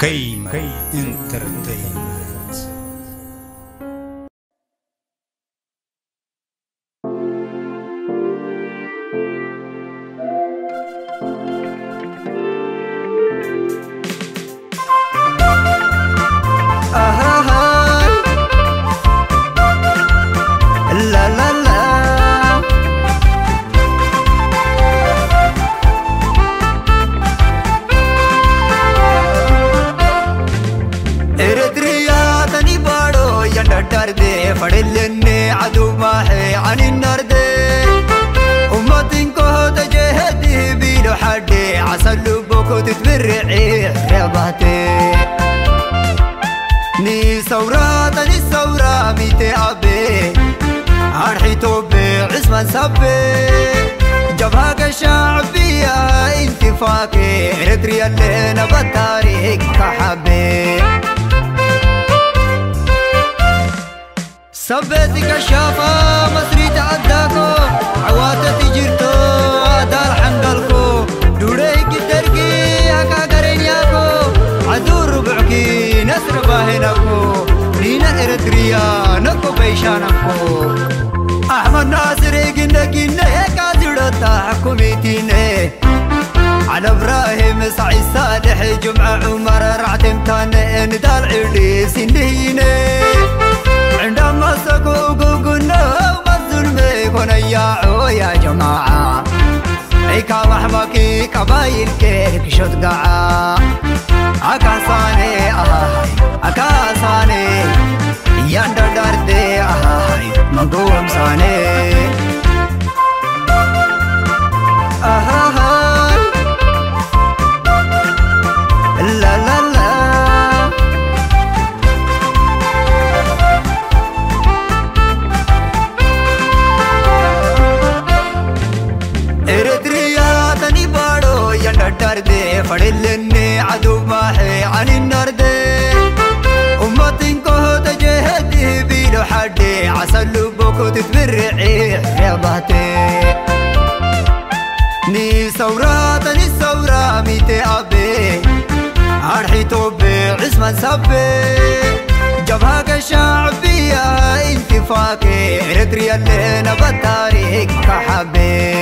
Kaima Entertainment. دردي فدلني عدو ماحي عن النرد أمتنكو تجهدي بيلو حدي عسلو بوكو تتبرعي رباتي ني ثورة تاني ثورة ميتي أبي أرحيتو بعزمان سبي جبهة الشعبية انتفاقي إريتريا لنا بالتاريخ كحبي سبيت كشافة مصري تعداكو عواتة جرتو دار حنقلكو. دوري قدركي هكا قرينياكو عدو ربعكي نسر باهنكو. لينا إرتريا نكو بيشانكو. أحمد ناصر قلنا قلنا هيكا زرطا حكوميتيني على إبراهيم سعيد صالح جمعة عمر رعتم تاني ندال عيدي سنيني. محمكي قبايل كيك شد قاعة أكاساني أهاي أكاساني ياندر دردي أهاي مقوم ساني يا دردي فدلني عدو ماحي عن النرد أمتنكو تجهدي بيلو حدي عسلو بوكو تتبرعي رباتي ني ثورة تاني ثورة ميتي أبي أرحيتو بعزمان سبي جبهة الشعبية انتفاقي إريتريا لنا بالتاريخ كحبي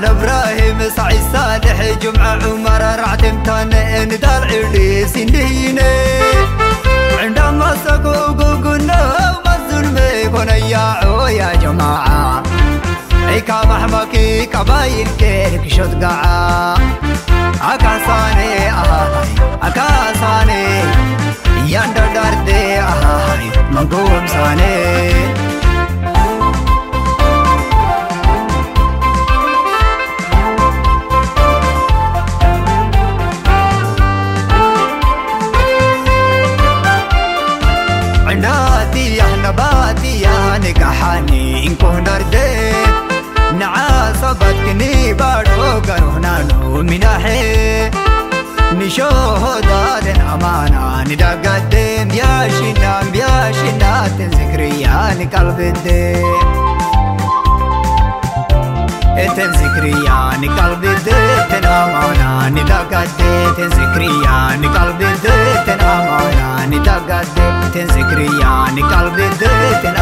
على إبراهيم سعيد صالح جمعة عمر رعتم تاني ندال عيدي سنيني عندما سقوا قلنا وما الظلم يكون يا جماعة. ايكا محمكي قبايل كيك شد قاعة. أكاساني أهاي أكاساني ياندر دردي أهاي منقوم ساني نباتي يا نكحاني إنكو نردي نعاصبتني بارو قرونا نو مناحي نشوه دادن أمانة ندقدم يا شنام يا شنات ذكريان قلب الدين. تن ذكريان قلب الدين. أمانة ندقدم ذكريان ani daga de ten zekriani kalbi de ten